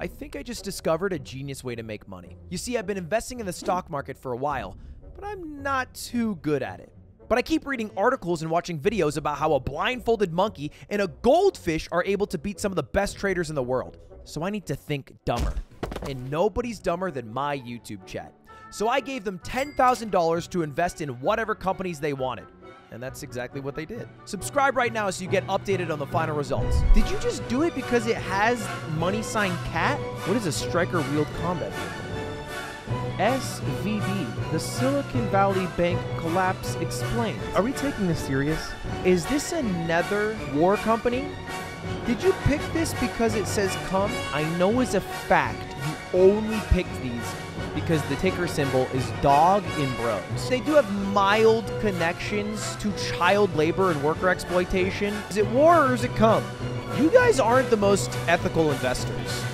I think I just discovered a genius way to make money. You see, I've been investing in the stock market for a while, but I'm not too good at it. But I keep reading articles and watching videos about how a blindfolded monkey and a goldfish are able to beat some of the best traders in the world. So I need to think dumber. And nobody's dumber than my YouTube chat. So I gave them $10,000 to invest in whatever companies they wanted. And that's exactly what they did. Subscribe right now so you get updated on the final results. Did you just do it because it has money sign cat? What is a Stryker wheeled combat? SVB, the Silicon Valley Bank collapse explained. Are we taking this serious? Is this another war company? Did you pick this because it says come? I know is a fact you only picked these because the ticker symbol is dog in bros. They do have mild connections to child labor and worker exploitation. Is it war or is it come? You guys aren't the most ethical investors.